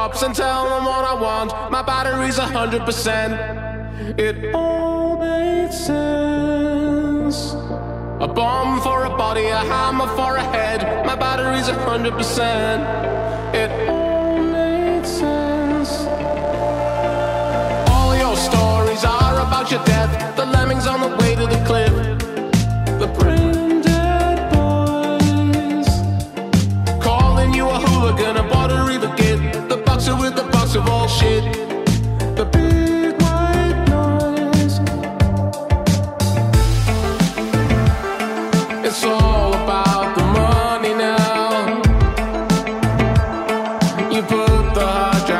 cops and tell them what I want. My battery's a hundred percent. It all made sense. A bomb for a body, a hammer for a head. My battery's a hundred percent. It boxer with the box of all shit. The big white noise. It's all about the money now. You put the hard drive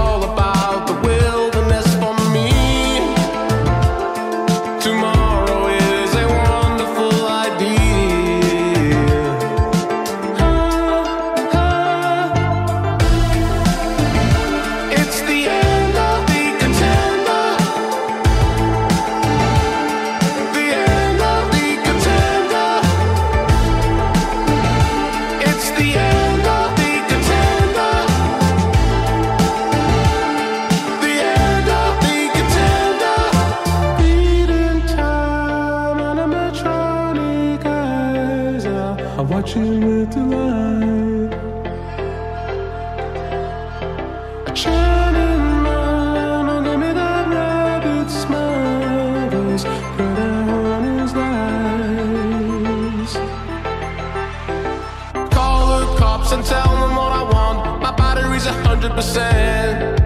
I watch you with delight. A shining man, oh, give me that rabbit smile. Those pretty honey's lies. Call the cops and tell them what I want. My battery's a hundred percent.